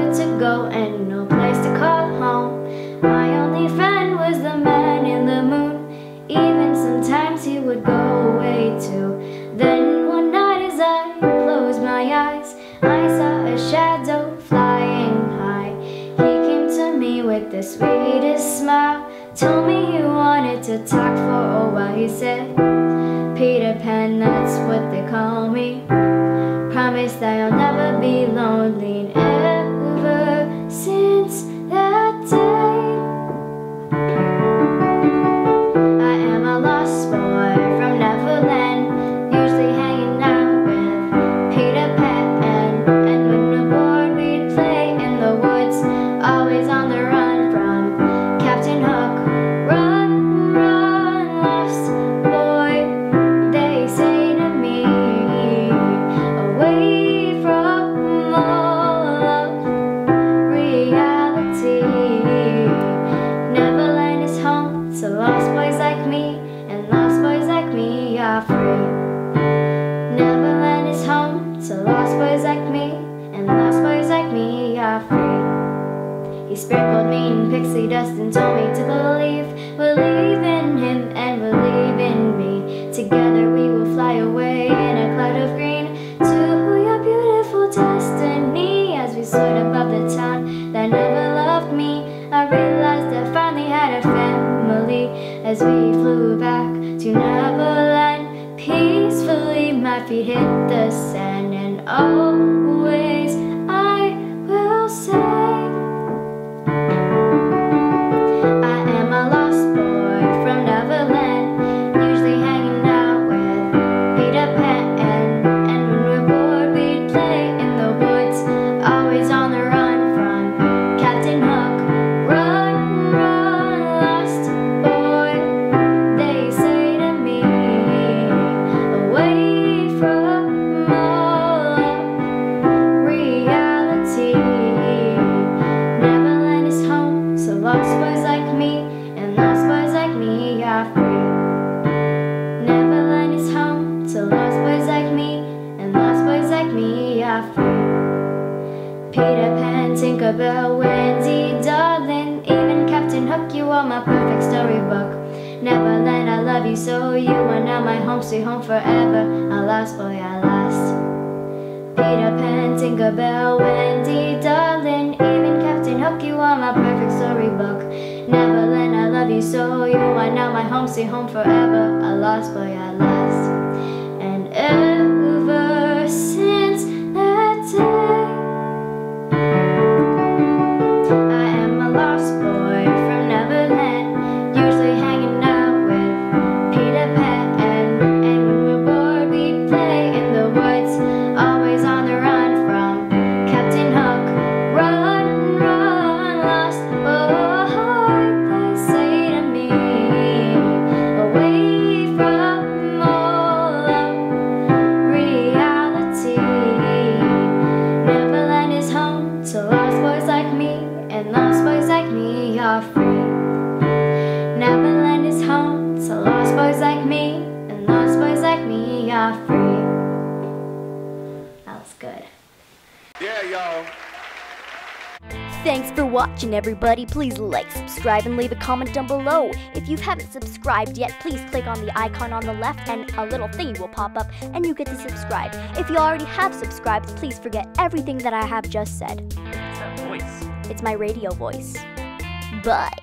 nowhere to go and no place to call home. My only friend was the man in the moon. Even sometimes he would go away too. Then one night as I closed my eyes I saw a shadow flying high. He came to me with the sweetest smile Told me he wanted to talk for a while. He said, Peter Pan, that's what they call me. Promise that I'll never be lonely He sprinkled me in pixie dust and told me to believe, believe in him and believe in me. Together we will fly away in a cloud of green to your beautiful destiny. As we soared above the town that never loved me, I realized I finally had a family. As we flew back to Neverland, peacefully my feet hit the sand, and always like me are free. Neverland is home to lost boys like me and lost boys like me are free. Peter Pan, Tinkerbell, Wendy, darling, even Captain Hook, you are my perfect storybook. Neverland, I love you so, you are now my home, sweet home forever. A lost boy, I last. Peter Pan, Tinkerbell, Wendy, so, you are now my home, sweet home forever. I lost boy, I last. Lost me are free. Neverland is home to lost boys like me, and lost boys like me are free. That was good. Yeah, y'all. Thanks for watching, everybody. Please like, subscribe, and leave a comment down below. If you haven't subscribed yet, please click on the icon on the left, and a little thingy will pop up, and you get to subscribe. If you already have subscribed, please forget everything that I have just said. What's that voice? It's my radio voice. Bye.